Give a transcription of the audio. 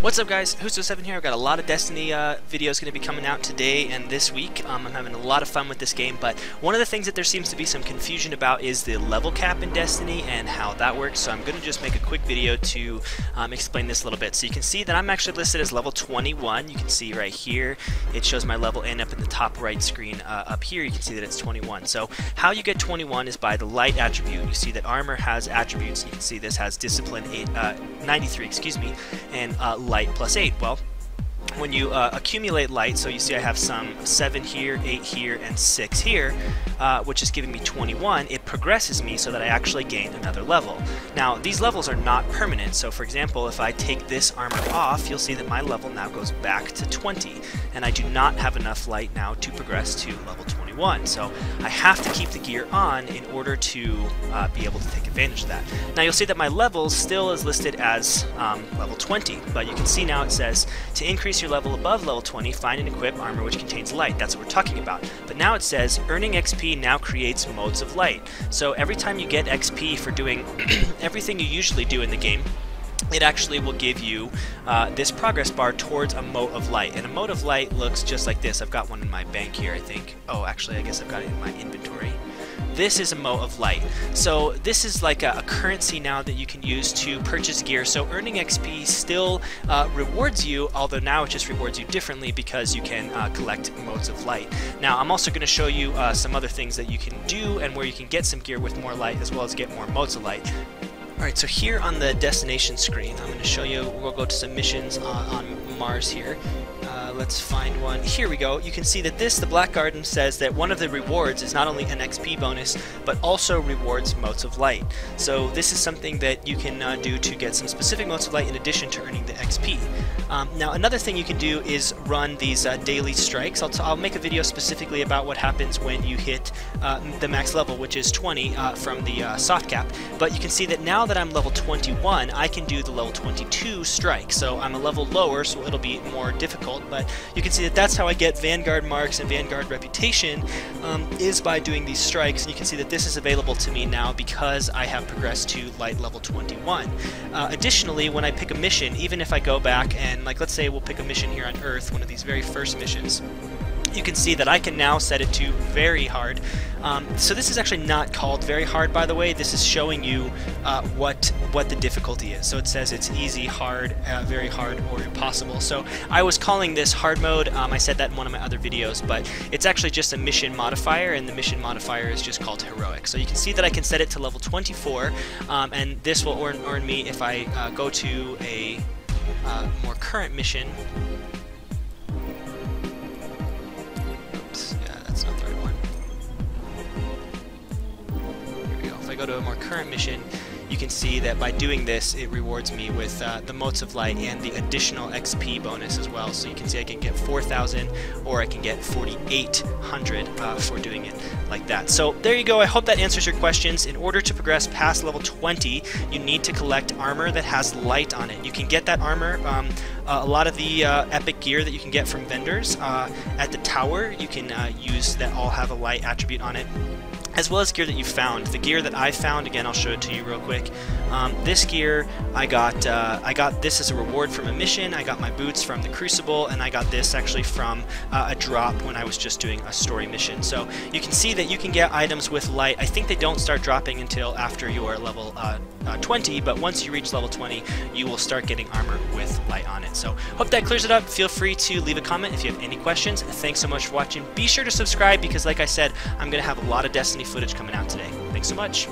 What's up guys, Hoost07 here, I've got a lot of Destiny uh, videos going to be coming out today and this week. Um, I'm having a lot of fun with this game, but one of the things that there seems to be some confusion about is the level cap in Destiny and how that works, so I'm going to just make a quick video to um, explain this a little bit. So you can see that I'm actually listed as level 21, you can see right here, it shows my level and up in the top right screen uh, up here you can see that it's 21. So how you get 21 is by the light attribute. You see that armor has attributes, you can see this has discipline eight, uh, 93, excuse me, and uh, light plus 8. Well, when you uh, accumulate light, so you see I have some 7 here, 8 here, and 6 here, uh, which is giving me 21, it progresses me so that I actually gain another level. Now, these levels are not permanent, so for example, if I take this armor off, you'll see that my level now goes back to 20, and I do not have enough light now to progress to level 21. So I have to keep the gear on in order to uh, be able to take advantage of that. Now you'll see that my level still is listed as um, level 20, but you can see now it says to increase your level above level 20, find and equip armor which contains light. That's what we're talking about. But now it says earning XP now creates motes of light. So every time you get XP for doing everything you usually do in the game, it actually will give you uh, this progress bar towards a mote of light. And a mote of light looks just like this. I've got one in my bank here, I think. Oh, actually, I guess I've got it in my inventory. This is a mote of light. So this is like a, a, currency now that you can use to purchase gear. So earning XP still uh, rewards you, although now it just rewards you differently because you can uh, collect motes of light. Now I'm also going to show you uh, some other things that you can do and where you can get some gear with more light as well as get more motes of light. Alright, so here on the destination screen, I'm going to show you, we'll go to some missions on, on Mars here. Uh, let's find one. Here we go. You can see that this, the Black Garden, says that one of the rewards is not only an XP bonus, but also rewards motes of light. So this is something that you can uh, do to get some specific motes of light in addition to earning the XP. Um, now another thing you can do is run these uh, daily strikes. I'll, I'll make a video specifically about what happens when you hit uh, the max level, which is 20 uh, from the soft cap. But you can see that now that I'm level 21, I can do the level 22 strike. So I'm a level lower, so it'll be more difficult, but you can see that that's how I get Vanguard marks and Vanguard reputation, um, is by doing these strikes, and you can see that this is available to me now because I have progressed to light level 21. Uh, additionally, when I pick a mission, even if I go back and, like, let's say we'll pick a mission here on Earth, one of these very first missions, you can see that I can now set it to very hard. Um, so this is actually not called very hard, by the way. This is showing you uh, what what the difficulty is. So it says it's easy, hard, uh, very hard, or impossible. So I was calling this hard mode. Um, I said that in one of my other videos, but it's actually just a mission modifier, and the mission modifier is just called heroic. So you can see that I can set it to level 24, um, and this will earn, earn me if I uh, go to a uh, more current mission go to a more current mission, you can see that by doing this, it rewards me with uh, the Motes of Light and the additional XP bonus as well. So you can see I can get 4,000 or I can get 4,800 uh, for doing it like that. So there you go. I hope that answers your questions. In order to progress past level 20, you need to collect armor that has light on it. You can get that armor, um, uh, a lot of the uh, epic gear that you can get from vendors uh, at the tower, you can uh, use that all have a light attribute on it as well as gear that you found. The gear that I found, again, I'll show it to you real quick. Um, this gear, I got uh, I got this as a reward from a mission. I got my boots from the Crucible, and I got this actually from uh, a drop when I was just doing a story mission. So you can see that you can get items with light. I think they don't start dropping until after you are level uh, uh 20, but once you reach level 20, you will start getting armor with light on it. So hope that clears it up. Feel free to leave a comment if you have any questions. Thanks so much for watching. Be sure to subscribe because, like I said, I'm going to have a lot of Destiny footage coming out today. Thanks so much.